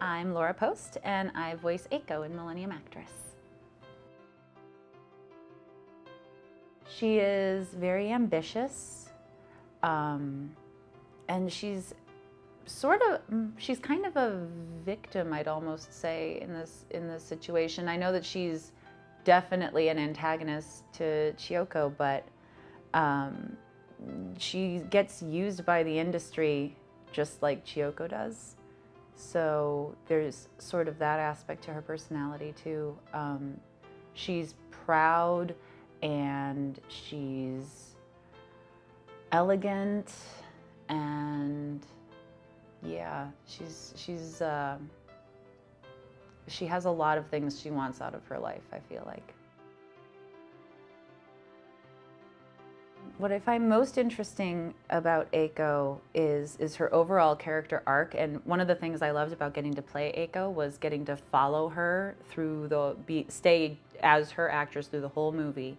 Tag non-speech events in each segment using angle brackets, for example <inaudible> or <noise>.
I'm Laura Post, and I voice Eiko in Millennium Actress. She is very ambitious, um, and she's sort of mm, she's kind of a victim, I'd almost say, in this in this situation. I know that she's definitely an antagonist to Chiyoko, but um, she gets used by the industry just like Chiyoko does. So there's sort of that aspect to her personality too. Um, she's proud and she's elegant and yeah, she's she's uh, she has a lot of things she wants out of her life. I feel like. What I find most interesting about Eiko is is her overall character arc, and one of the things I loved about getting to play Eiko was getting to follow her through the be, stay as her actress through the whole movie,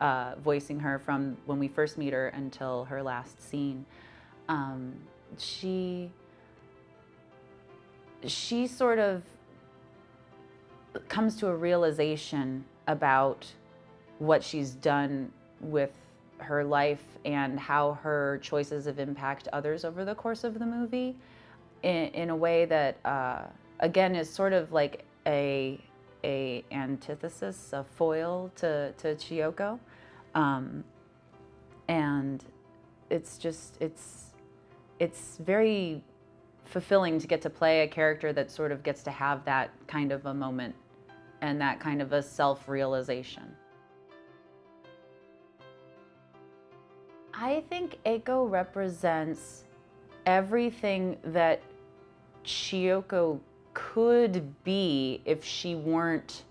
uh, voicing her from when we first meet her until her last scene. Um, she she sort of comes to a realization about what she's done with her life and how her choices have impacted others over the course of the movie in, in a way that uh, again is sort of like a a antithesis, a foil to, to Chiyoko. Um, and it's just it's it's very fulfilling to get to play a character that sort of gets to have that kind of a moment and that kind of a self-realization. I think Eiko represents everything that Chiyoko could be if she weren't,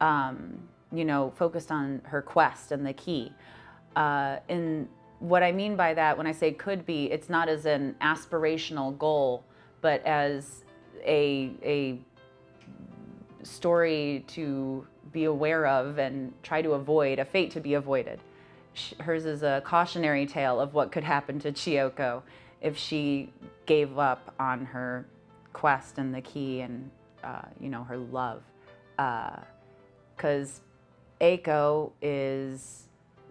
um, you know, focused on her quest and the key. Uh, and what I mean by that, when I say could be, it's not as an aspirational goal, but as a, a story to be aware of and try to avoid, a fate to be avoided. Hers is a cautionary tale of what could happen to Chiyoko if she gave up on her quest and the key and, uh, you know, her love. Because uh, Eiko is,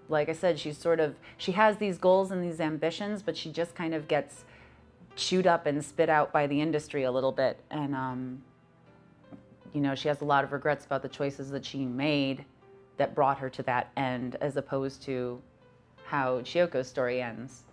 like I said, she's sort of, she has these goals and these ambitions, but she just kind of gets chewed up and spit out by the industry a little bit. And, um, you know, she has a lot of regrets about the choices that she made that brought her to that end as opposed to how Chiyoko's story ends.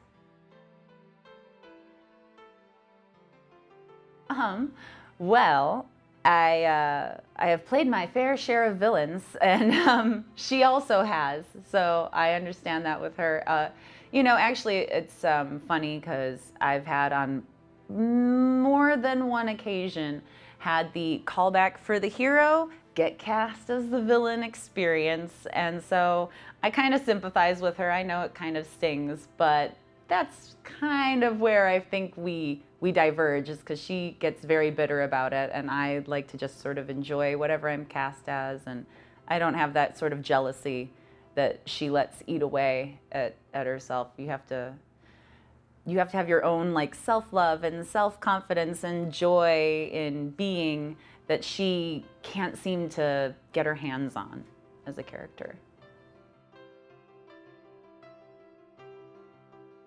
Um, well, I, uh, I have played my fair share of villains, <laughs> and um, she also has, so I understand that with her. Uh, you know, actually, it's um, funny because I've had on more than one occasion had the callback for the hero get cast as the villain experience. And so I kind of sympathize with her. I know it kind of stings, but that's kind of where I think we we diverge is because she gets very bitter about it and I like to just sort of enjoy whatever I'm cast as and I don't have that sort of jealousy that she lets eat away at, at herself. You have to you have to have your own like self-love and self-confidence and joy in being that she can't seem to get her hands on as a character.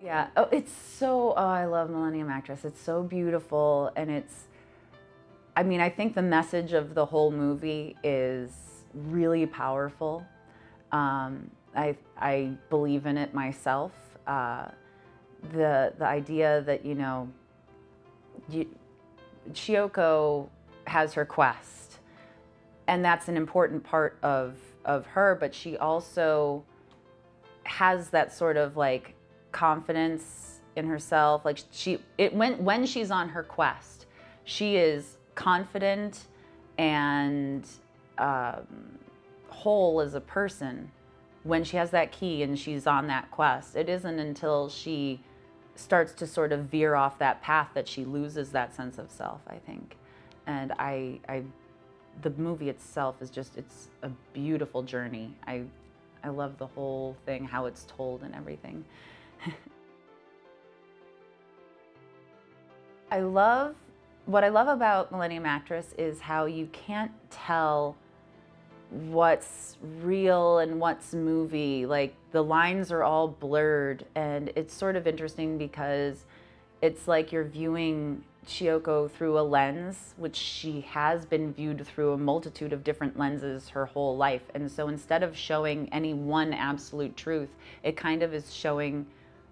Yeah, oh, it's so, oh, I love Millennium Actress. It's so beautiful and it's, I mean, I think the message of the whole movie is really powerful. Um, I, I believe in it myself. Uh, the the idea that you know you, has her quest. And that's an important part of of her but she also has that sort of like confidence in herself. Like she it when when she's on her quest she is confident and um, whole as a person when she has that key and she's on that quest. It isn't until she starts to sort of veer off that path that she loses that sense of self, I think. And I, I the movie itself is just, it's a beautiful journey. I, I love the whole thing, how it's told and everything. <laughs> I love what I love about Millennium Actress is how you can't tell what's real and what's movie. Like the lines are all blurred, and it's sort of interesting because it's like you're viewing Chiyoko through a lens, which she has been viewed through a multitude of different lenses her whole life. And so instead of showing any one absolute truth, it kind of is showing,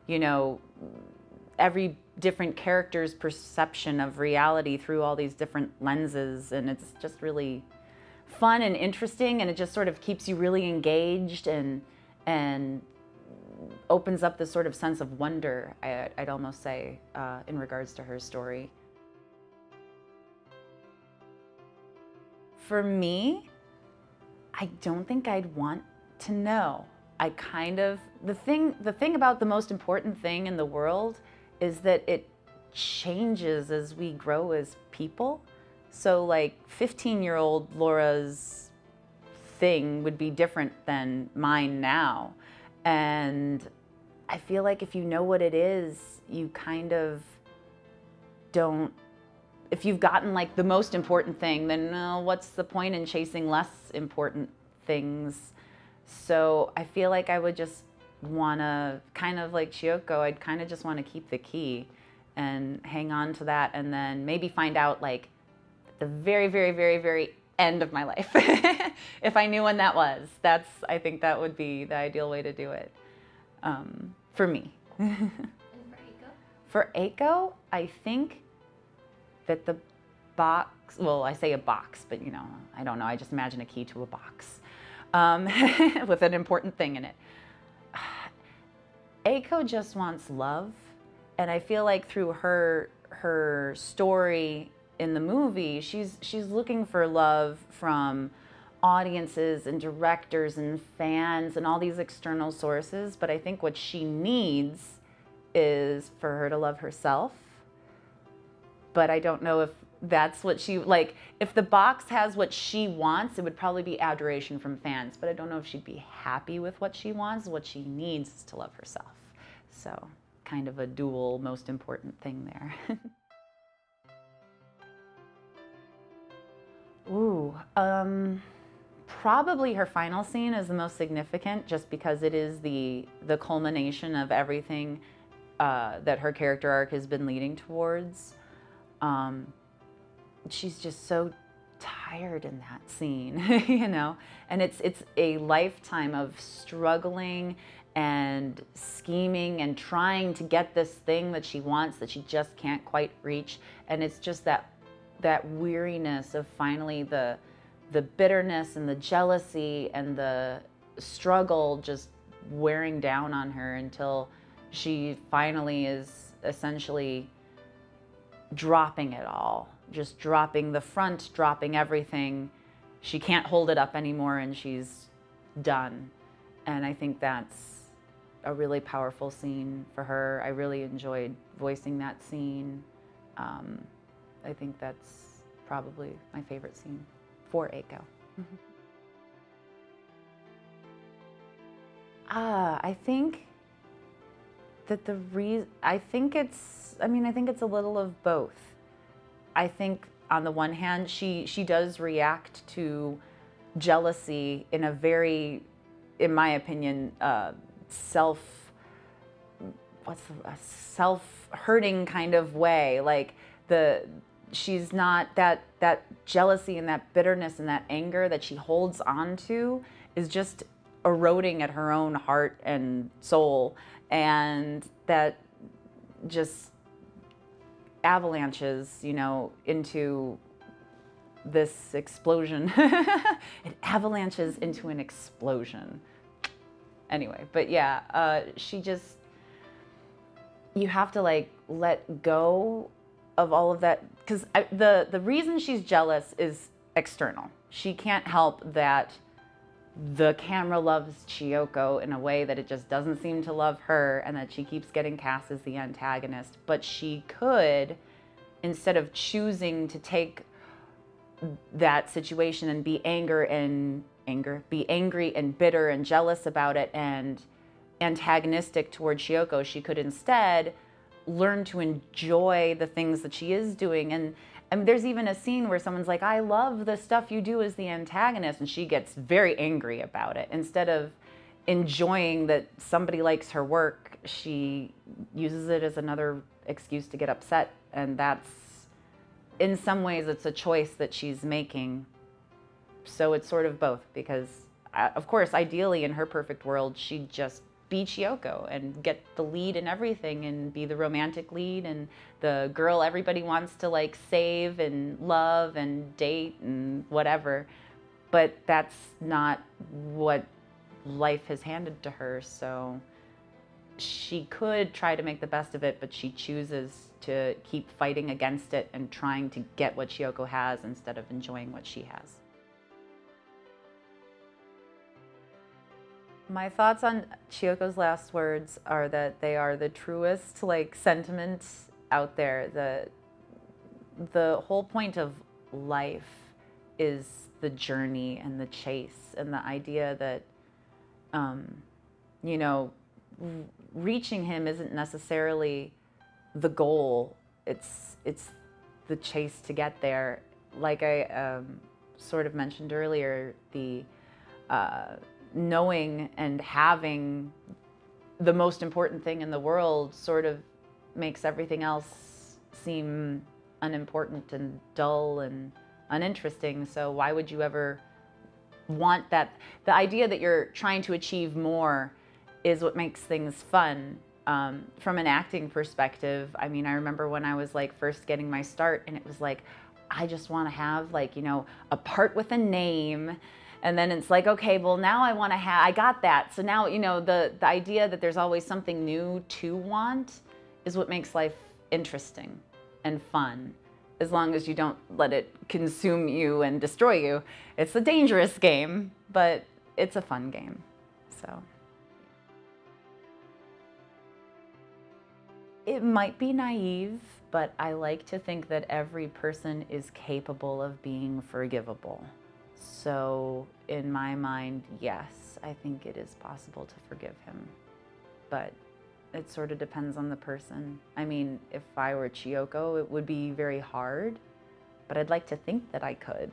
you know, every different character's perception of reality through all these different lenses. And it's just really fun and interesting. And it just sort of keeps you really engaged and, and opens up this sort of sense of wonder, I, would almost say, uh, in regards to her story. For me, I don't think I'd want to know. I kind of the thing the thing about the most important thing in the world is that it changes as we grow as people. So like 15-year-old Laura's thing would be different than mine now. And I feel like if you know what it is, you kind of don't if you've gotten like the most important thing, then uh, what's the point in chasing less important things? So I feel like I would just want to kind of like Chiyoko, I'd kind of just want to keep the key and hang on to that and then maybe find out like the very, very, very, very end of my life. <laughs> if I knew when that was, that's, I think that would be the ideal way to do it um, for me. <laughs> and for Eiko? For Eiko, I think that the box, well, I say a box, but you know, I don't know, I just imagine a key to a box um, <laughs> with an important thing in it. <sighs> Eiko just wants love, and I feel like through her her story in the movie, she's she's looking for love from audiences and directors and fans and all these external sources, but I think what she needs is for her to love herself but I don't know if that's what she like if the box has what she wants it would probably be adoration from fans but i don't know if she'd be happy with what she wants. What she needs is to love herself. So kind of a dual most important thing there. <laughs> Ooh um probably her final scene is the most significant just because it is the the culmination of everything uh, that her character arc has been leading towards um, she's just so tired in that scene, <laughs> you know? And it's, it's a lifetime of struggling and scheming and trying to get this thing that she wants that she just can't quite reach. And it's just that, that weariness of finally the, the bitterness and the jealousy and the struggle just wearing down on her until she finally is essentially dropping it all, just dropping the front, dropping everything. She can't hold it up anymore and she's done. And I think that's a really powerful scene for her. I really enjoyed voicing that scene. Um, I think that's probably my favorite scene for Eiko. Ah, I think that the reason, I think it's, I mean, I think it's a little of both. I think on the one hand, she, she does react to jealousy in a very, in my opinion, uh, self, what's the, a self-hurting kind of way. Like the, she's not, that, that jealousy and that bitterness and that anger that she holds on to is just eroding at her own heart and soul and that just avalanches, you know, into this explosion. <laughs> it avalanches into an explosion. Anyway, but yeah, uh, she just, you have to like let go of all of that because the the reason she's jealous is external. She can't help that the camera loves Chiyoko in a way that it just doesn't seem to love her and that she keeps getting cast as the antagonist. But she could, instead of choosing to take that situation and be anger and anger, be angry and bitter and jealous about it and antagonistic toward Chiyoko, she could instead learn to enjoy the things that she is doing and and there's even a scene where someone's like i love the stuff you do as the antagonist and she gets very angry about it. Instead of enjoying that somebody likes her work she uses it as another excuse to get upset and that's in some ways it's a choice that she's making. So it's sort of both because uh, of course ideally in her perfect world she'd just be Chiyoko and get the lead in everything and be the romantic lead and the girl everybody wants to like save and love and date and whatever. But that's not what life has handed to her. So she could try to make the best of it, but she chooses to keep fighting against it and trying to get what Chiyoko has instead of enjoying what she has. My thoughts on Chiyoko's last words are that they are the truest like sentiments out there. The the whole point of life is the journey and the chase and the idea that um, you know reaching him isn't necessarily the goal. It's it's the chase to get there. Like I um, sort of mentioned earlier, the uh, knowing and having the most important thing in the world sort of makes everything else seem unimportant and dull and uninteresting. So why would you ever want that? The idea that you're trying to achieve more is what makes things fun. Um, from an acting perspective, I mean, I remember when I was like first getting my start and it was like, I just want to have like, you know, a part with a name and then it's like okay well now i want to have i got that. So now you know the the idea that there's always something new to want is what makes life interesting and fun. As long as you don't let it consume you and destroy you. It's a dangerous game but it's a fun game so. It might be naive but i like to think that every person is capable of being forgivable so, in my mind, yes, I think it is possible to forgive him. But it sort of depends on the person. I mean, if I were Chiyoko, it would be very hard, but I'd like to think that I could.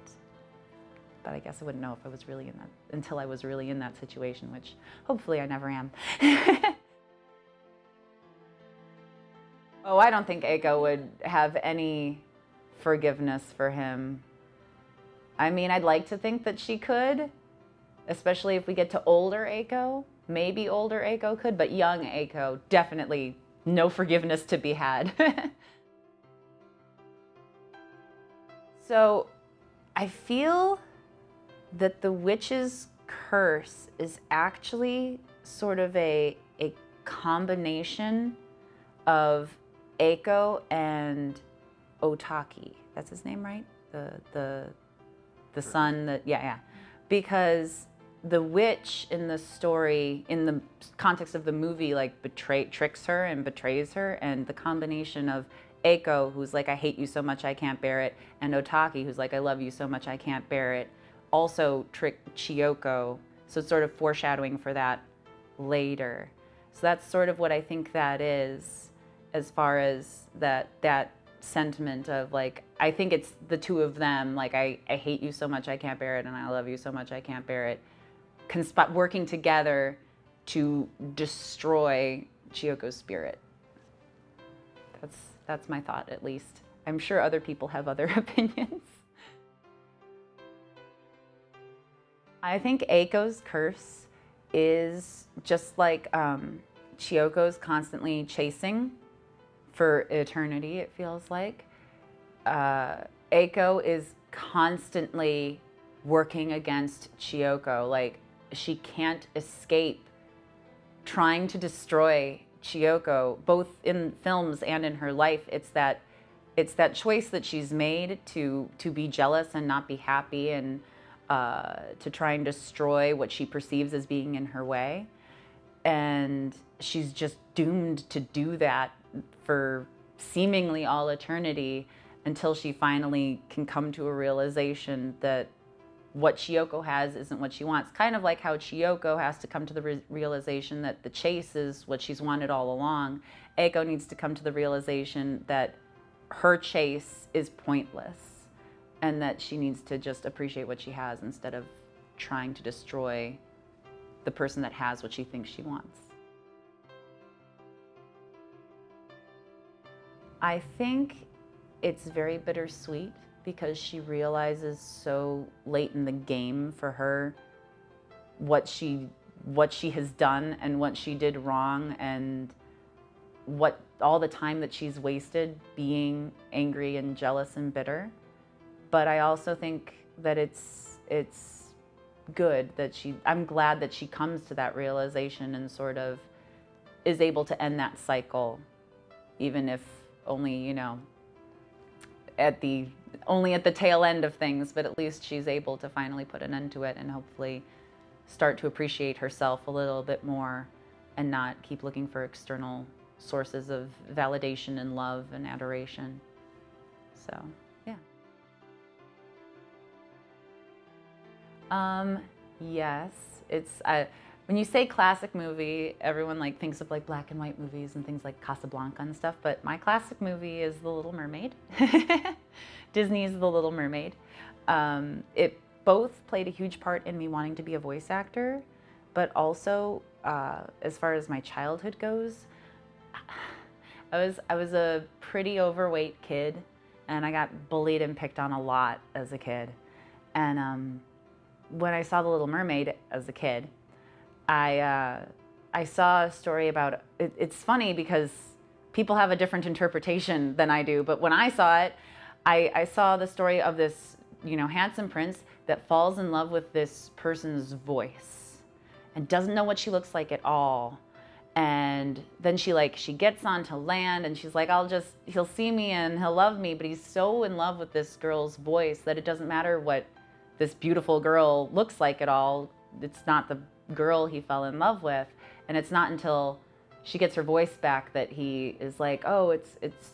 But I guess I wouldn't know if I was really in that until I was really in that situation, which hopefully I never am. <laughs> oh, I don't think Eiko would have any forgiveness for him. I mean, I'd like to think that she could, especially if we get to older Eiko. Maybe older Eiko could, but young Eiko, definitely no forgiveness to be had. <laughs> so I feel that the witch's curse is actually sort of a, a combination of Eiko and Otaki. That's his name, right? The, the, the son that yeah yeah. Because the witch in the story in the context of the movie like betray tricks her and betrays her and the combination of Eiko who's like I hate you so much I can't bear it and Otaki who's like I love you so much I can't bear it also trick Chiyoko. So it's sort of foreshadowing for that later. So that's sort of what I think that is as far as that that sentiment of like I think it's the two of them like I, I hate you so much I can't bear it and I love you so much I can't bear it consp- working together to destroy Chiyoko's spirit. That's that's my thought at least. I'm sure other people have other <laughs> opinions. I think Eiko's curse is just like um, Chiyoko's constantly chasing for eternity, it feels like. Uh, Eiko is constantly working against Chiyoko. Like, she can't escape trying to destroy Chiyoko, both in films and in her life. It's that it's that choice that she's made to to be jealous and not be happy and uh, to try and destroy what she perceives as being in her way. And she's just doomed to do that for seemingly all eternity until she finally can come to a realization that what Chiyoko has isn't what she wants. Kind of like how Chiyoko has to come to the re- realization that the chase is what she's wanted all along. Eiko needs to come to the realization that her chase is pointless and that she needs to just appreciate what she has instead of trying to destroy the person that has what she thinks she wants. I think it's very bittersweet because she realizes so late in the game for her what she what she has done and what she did wrong and what all the time that she's wasted being angry and jealous and bitter. But I also think that it's it's good that she I'm glad that she comes to that realization and sort of is able to end that cycle even if only, you know, at the only at the tail end of things, but at least she's able to finally put an end to it and hopefully start to appreciate herself a little bit more and not keep looking for external sources of validation and love and adoration. So, yeah. Um, yes, it's uh, when you say classic movie, everyone like thinks of like black and white movies and things like Casablanca and stuff. But my classic movie is The Little Mermaid. <laughs> Disney's The Little Mermaid. Um, it both played a huge part in me wanting to be a voice actor, but also uh, as far as my childhood goes, <sighs> I was I was a pretty overweight kid, and I got bullied and picked on a lot as a kid. And um, when I saw The Little Mermaid as a kid, I, uh, I saw a story about it, it's funny because people have a different interpretation than I do, but when I saw it, I, I saw the story of this you know handsome prince that falls in love with this person's voice and doesn't know what she looks like at all. And then she like she gets onto land and she's like i'll just he'll see me and he'll love me but he's so in love with this girl's voice that it doesn't matter what this beautiful girl looks like at all. It's not the girl he fell in love with. And it's not until she gets her voice back that he is like, oh, it's it's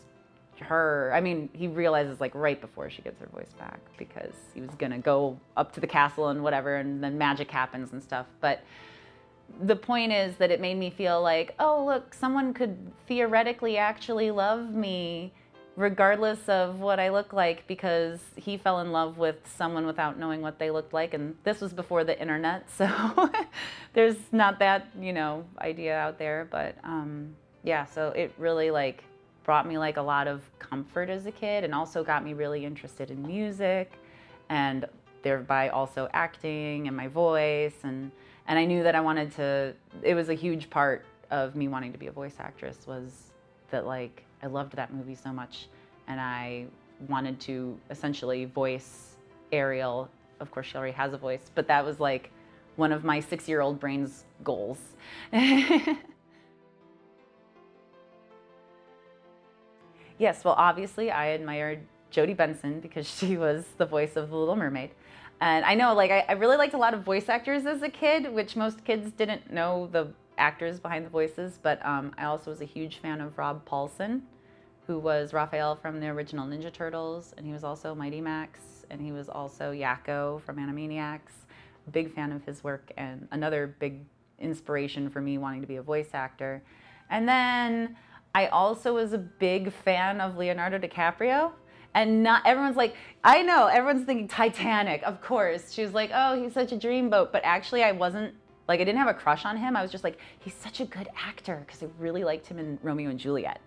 her. I mean, he realizes like right before she gets her voice back because he was gonna go up to the castle and whatever, and then magic happens and stuff. But the point is that it made me feel like, oh, look, someone could theoretically actually love me regardless of what I look like because he fell in love with someone without knowing what they looked like and this was before the internet <laughs> so there's not that you know idea out there but um, yeah so it really like brought me like a lot of comfort as a kid and also got me really interested in music and thereby also acting and my voice and and I knew that I wanted to it was a huge part of me wanting to be a voice actress was that like I loved that movie so much, and I wanted to essentially voice Ariel. Of course, she already has a voice, but that was like one of my six year old brain's goals. <laughs> yes, well, obviously, I admired Jodi Benson because she was the voice of The Little Mermaid. And I know, like, I, I, really liked a lot of voice actors as a kid, which most kids didn't know the actors behind the voices, but um, I also was a huge fan of Rob Paulsen who was Raphael from the original Ninja Turtles, and he was also Mighty Max, and he was also Yakko from Animaniacs. Big fan of his work, and another big inspiration for me wanting to be a voice actor. And then I also was a big fan of Leonardo DiCaprio. And not everyone's like, I know, everyone's thinking Titanic, of course. She was like, oh, he's such a dreamboat. But actually, I wasn't like, I didn't have a crush on him. I was just like, he's such a good actor because I really liked him in Romeo and Juliet.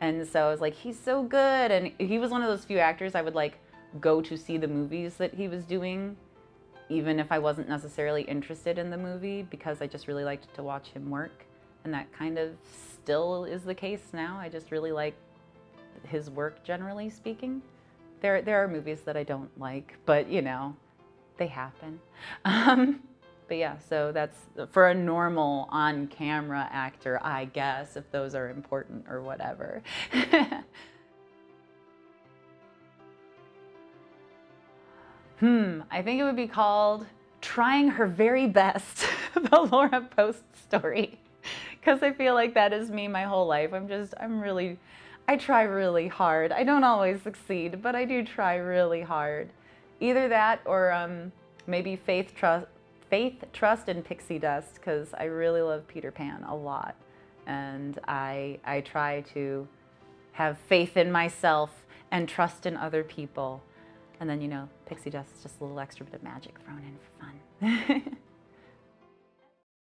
And so I was like, he's so good. And he was one of those few actors I would like go to see the movies that he was doing, even if I wasn't necessarily interested in the movie, because I just really liked to watch him work. And that kind of still is the case now. I just really like his work, generally speaking. There, there are movies that I don't like, but you know, they happen. <laughs> Um, but yeah, so that's for a normal on camera actor, I guess, if those are important or whatever. <laughs> hmm, I think it would be called Trying Her Very Best, <laughs> the Laura Post story. <laughs> Because I feel like that is me my whole life. I'm just, I'm really, I try really hard. I don't always succeed, but I do try really hard. Either that or, um, maybe faith, trust, faith, trust, and pixie dust because I really love Peter Pan a lot, and I I try to have faith in myself and trust in other people, and then you know pixie dust is just a little extra bit of magic thrown in for fun. <laughs>